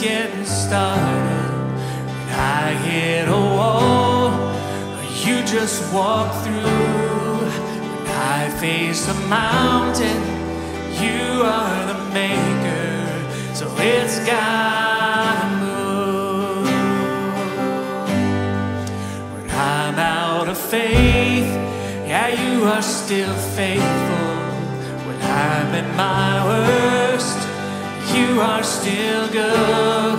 getting started. When I hit a wall, you just walk through. When I face a mountain, you are the maker, so it's gotta move. When I'm out of faith, yeah, you are still faithful. When I'm in my word you are still good.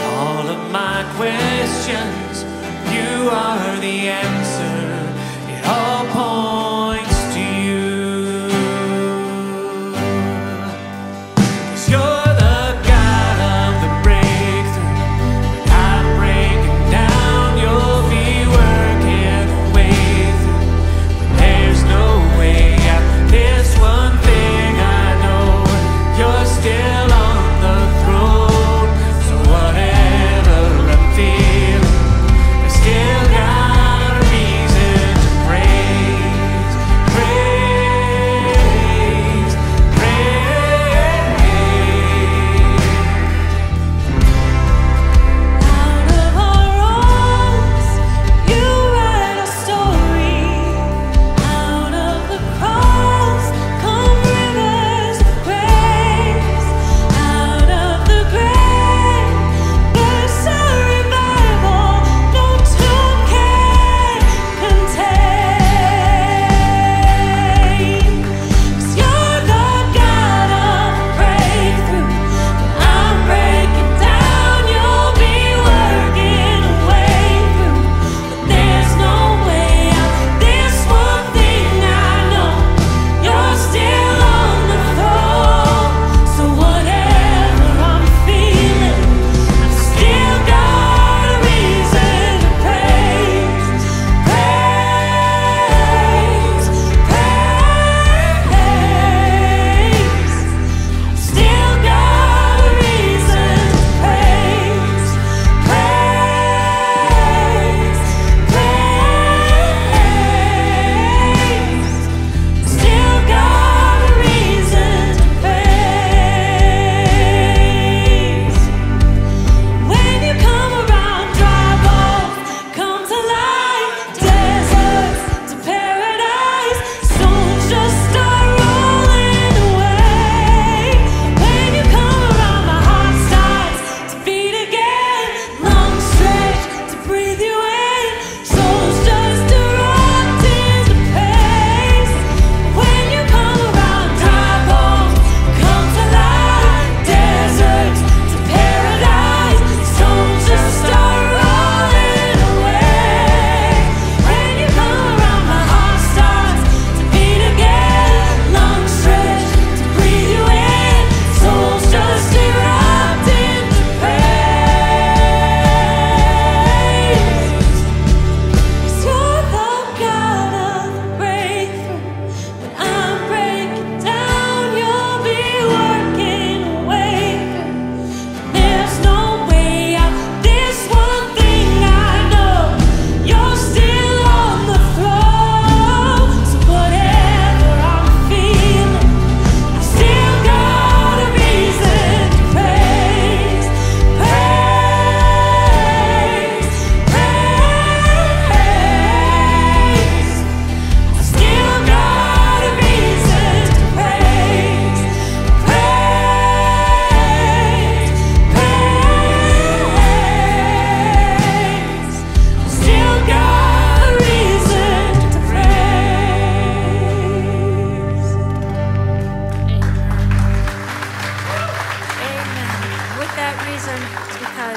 All of my questions, you are the answer.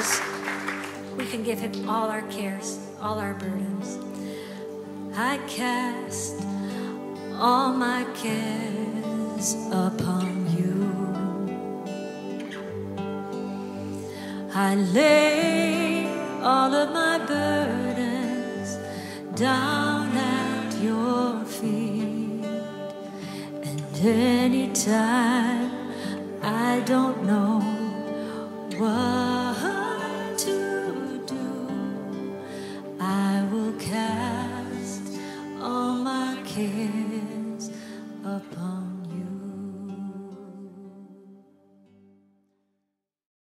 because we can give Him all our cares, all our burdens. I cast all my cares upon you. I lay all of my burdens down at your feet. And anytime I don't know what